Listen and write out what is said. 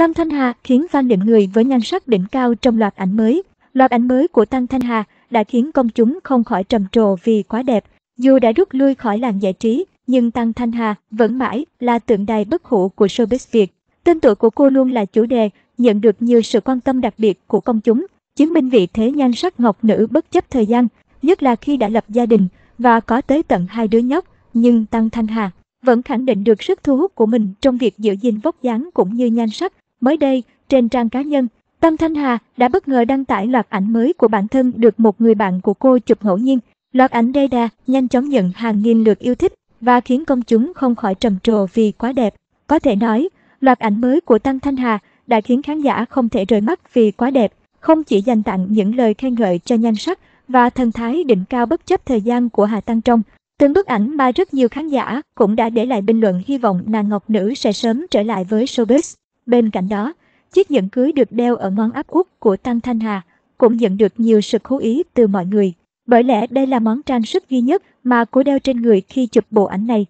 Tăng Thanh Hà khiến fan điểm người với nhan sắc đỉnh cao trong loạt ảnh mới. Loạt ảnh mới của Tăng Thanh Hà đã khiến công chúng không khỏi trầm trồ vì quá đẹp. Dù đã rút lui khỏi làng giải trí, nhưng Tăng Thanh Hà vẫn mãi là tượng đài bất hủ của showbiz Việt. Tên tuổi của cô luôn là chủ đề, nhận được nhiều sự quan tâm đặc biệt của công chúng, chứng minh vị thế nhan sắc ngọc nữ bất chấp thời gian, nhất là khi đã lập gia đình và có tới tận hai đứa nhóc, nhưng Tăng Thanh Hà vẫn khẳng định được sức thu hút của mình trong việc giữ gìn vóc dáng cũng như nhan sắc. Mới đây, trên trang cá nhân, Tâm Thanh Hà đã bất ngờ đăng tải loạt ảnh mới của bản thân được một người bạn của cô chụp ngẫu nhiên. Loạt ảnh đây đà nhanh chóng nhận hàng nghìn lượt yêu thích và khiến công chúng không khỏi trầm trồ vì quá đẹp. Có thể nói, loạt ảnh mới của Tăng Thanh Hà đã khiến khán giả không thể rời mắt vì quá đẹp, không chỉ dành tặng những lời khen ngợi cho nhan sắc và thần thái đỉnh cao bất chấp thời gian của Hà Tăng Trong. Từng bức ảnh mà rất nhiều khán giả cũng đã để lại bình luận hy vọng nàng ngọc nữ sẽ sớm trở lại với showbiz. Bên cạnh đó, chiếc nhẫn cưới được đeo ở ngón áp út của Tăng Thanh Hà cũng nhận được nhiều sự chú ý từ mọi người. Bởi lẽ đây là món trang sức duy nhất mà cô đeo trên người khi chụp bộ ảnh này.